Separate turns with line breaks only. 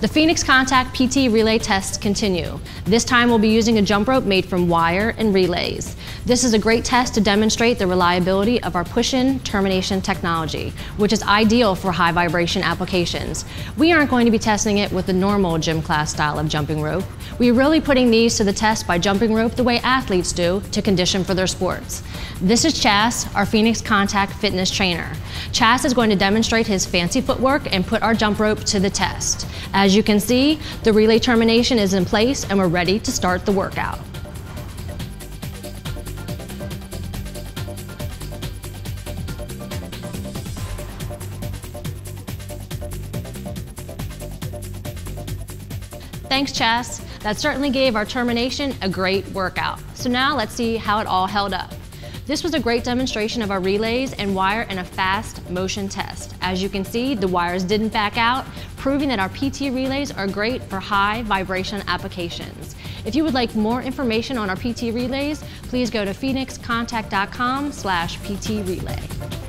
The Phoenix Contact PT relay tests continue. This time we'll be using a jump rope made from wire and relays. This is a great test to demonstrate the reliability of our push-in termination technology, which is ideal for high vibration applications. We aren't going to be testing it with the normal gym class style of jumping rope. We're really putting these to the test by jumping rope the way athletes do to condition for their sports. This is Chas, our Phoenix Contact fitness trainer. Chas is going to demonstrate his fancy footwork and put our jump rope to the test. As you can see, the relay termination is in place and we're ready to start the workout. Thanks, Chas. That certainly gave our termination a great workout. So now let's see how it all held up. This was a great demonstration of our relays and wire in a fast motion test. As you can see, the wires didn't back out, proving that our PT relays are great for high vibration applications. If you would like more information on our PT relays, please go to phoenixcontact.com slash PT relay.